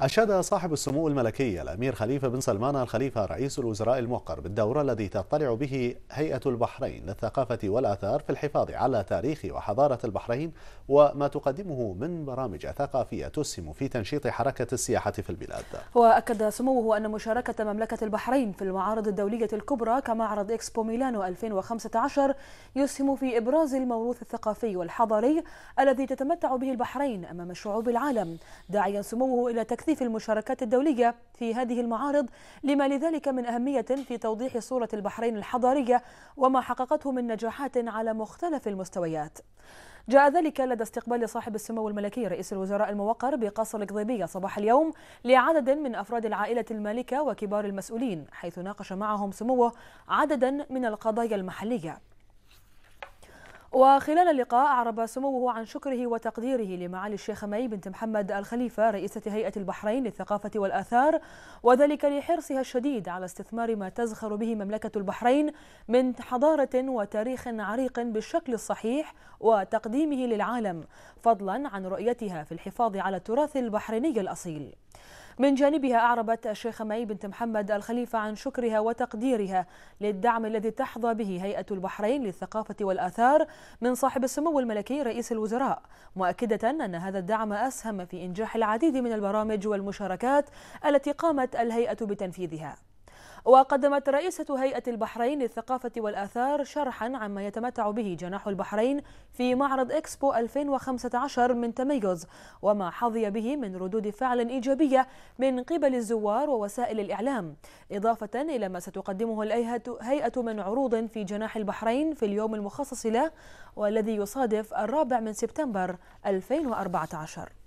أشاد صاحب السمو الملكي الأمير خليفة بن سلمان الخليفة رئيس الوزراء الموقر بالدور الذي تطلع به هيئة البحرين للثقافة والآثار في الحفاظ على تاريخ وحضارة البحرين وما تقدمه من برامج ثقافية تسهم في تنشيط حركة السياحة في البلاد. وأكد سموه أن مشاركة مملكة البحرين في المعارض الدولية الكبرى كمعرض إكسبو ميلانو 2015 يسهم في إبراز الموروث الثقافي والحضاري الذي تتمتع به البحرين أمام شعوب العالم داعيا سموه إلى تكثير في المشاركات الدولية في هذه المعارض لما لذلك من أهمية في توضيح صورة البحرين الحضارية وما حققته من نجاحات على مختلف المستويات. جاء ذلك لدى استقبال صاحب السمو الملكي رئيس الوزراء الموقر بقصر القضيبية صباح اليوم لعدد من أفراد العائلة المالكة وكبار المسؤولين حيث ناقش معهم سموه عددا من القضايا المحلية. وخلال اللقاء أعرب سموه عن شكره وتقديره لمعالي الشيخ مي بنت محمد الخليفة رئيسة هيئة البحرين للثقافة والآثار وذلك لحرصها الشديد على استثمار ما تزخر به مملكة البحرين من حضارة وتاريخ عريق بالشكل الصحيح وتقديمه للعالم فضلا عن رؤيتها في الحفاظ على التراث البحريني الأصيل. من جانبها أعربت الشيخة مي بنت محمد الخليفة عن شكرها وتقديرها للدعم الذي تحظى به هيئة البحرين للثقافة والآثار من صاحب السمو الملكي رئيس الوزراء مؤكدة أن هذا الدعم أسهم في إنجاح العديد من البرامج والمشاركات التي قامت الهيئة بتنفيذها. وقدمت رئيسة هيئة البحرين للثقافة والآثار شرحا عما يتمتع به جناح البحرين في معرض إكسبو 2015 من تميز وما حظي به من ردود فعل إيجابية من قبل الزوار ووسائل الإعلام إضافة إلى ما ستقدمه الهيئة من عروض في جناح البحرين في اليوم المخصص له والذي يصادف الرابع من سبتمبر 2014